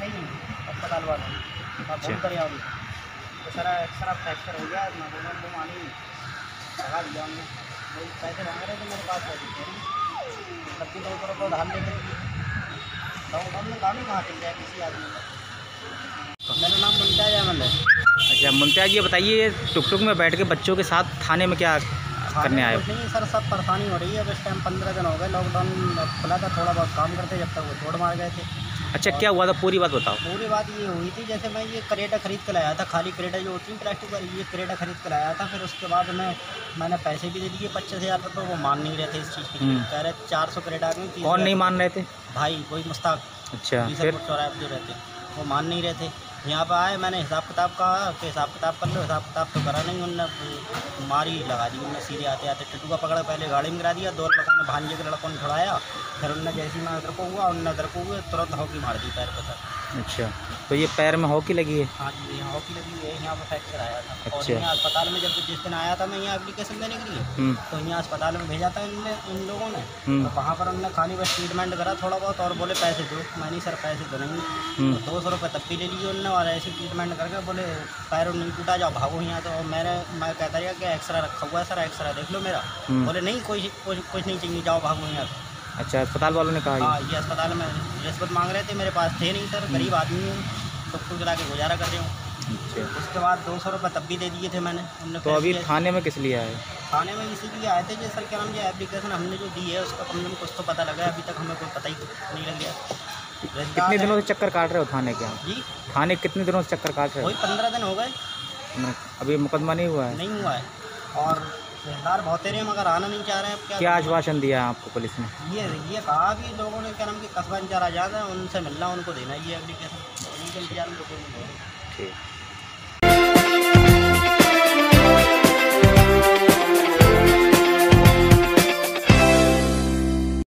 नहीं अस्पताल वालों। मैं अच्छा। फ़ोन कर आया तो सर एक्सरा फ्रैक्चर हो गया मैं बोला उनको मानी लगा दिया उनने वही पैसे मांग रहे थे मेरे पास पैसे थे नहीं सौ रुपये उधार लेके तो हमने गाड़ी कहाँ चल गया किसी आदमी का? मेरा नाम मुंताज अहमद है। अच्छा मुमताज़ ये बताइए टुक टुक में बैठ के बच्चों के साथ थाने में क्या करने आए नहीं सर सब परेशानी हो रही है। अब इस टाइम पंद्रह दिन हो गए लॉकडाउन खुला था थोड़ा बहुत काम करते जब तक वो छोड़ मार गए थे। अच्छा क्या हुआ था? पूरी बात बताओ। पूरी बात ये हुई थी जैसे मैं ये करेटा खरीद कर लाया था खाली करेटा जो होती है प्लास्टिक वाली ये करेटा खरीद कर लाया था फिर उसके बाद मैं मैंने पैसे भी दे दिए पच्चीस हज़ार रुपये वो मान नहीं रहे थे इस चीज़ की हम्म। कह रहे चार सौ करेटा आ गई कौन नहीं मान रहे थे? भाई कोई मुस्ताक। अच्छा चौराहे जो रहते वो मान नहीं रहे थे। यहाँ पर आए, मैंने हिसाब किताब कहा कि हिसाब किताब कर लो, हिसाब किताब तो करा नहीं उनने, मारी लगा दी उनने, सीधे आते आते टट्टू का पकड़ा, पहले गाड़ी में गिरा दिया, दो लड़कों ने भांजे के लड़कों ने छुड़ाया, फिर उनने जैसी मैं उधर को हुआ, उनने उधर को हुए, तुरंत हॉकी मार दी पैर पर अच्छा। तो ये पैर में हॉकी लगी है? हाँ जी यहाँ हॉकी लगी हुई है यहाँ पर फ्रैक्चर आया था। और अच्छा। यहाँ अस्पताल में जब जिस दिन आया था मैं यहाँ एप्लीकेशन देने के लिए हम्म, तो यहाँ अस्पताल में भेजा था इनने इन लोगों ने। हम्म। तो वहाँ पर उन्होंने खाली बस ट्रीटमेंट करा थोड़ा बहुत और बोले पैसे दो। मैं नहीं सर पैसे तो नहीं। हम्म। तो दो सौ रुपये तब भी ले लिए उन्होंने और ऐसे ट्रीटमेंट करके बोले पैर नहीं टूटा जाओ भागो यहाँ तो। मैंने मैं कहता रहा कि एक्सरा रखा हुआ है सर? एक्सरा देख लो मेरा। बोले नहीं कोई कुछ नहीं चाहिए जाओ भागो यहाँ से अच्छा अस्पताल वालों ने कहा ये? हाँ ये अस्पताल में रिश्वत मांग रहे थे मेरे पास थे नहीं सर गरीब आदमी हूँ टुक टुक चला के गुजारा कर रहे हूँ। अच्छा। उसके बाद दो सौ रुपये तब भी दे दिए थे मैंने हमने तो अभी थाने में किस लिए आए? थाने में इसीलिए आए थे कि सर क्या नाम ये एप्लीकेशन हमने जो दी है उसका कम से कम कुछ तो पता लगा है अभी तक हमें कोई पता ही नहीं लग गया। कितने दिनों से चक्कर काट रहे हो थाने के? जी। थाने कितने दिनों से चक्कर काट रहे वही पंद्रह दिन हो गए। अभी मुकदमा नहीं हुआ है? नहीं हुआ है। और बहुत रहे मगर आना नहीं चाह रहे हैं क्या क्या आश्वासन दिया है आपको पुलिस ने? ये ये कहा कि लोगों ने क्या नाम की कस्बा इंचार्ज आज़ाद है उनसे मिलना उनको देना ये एप्लीकेशन। ठीक।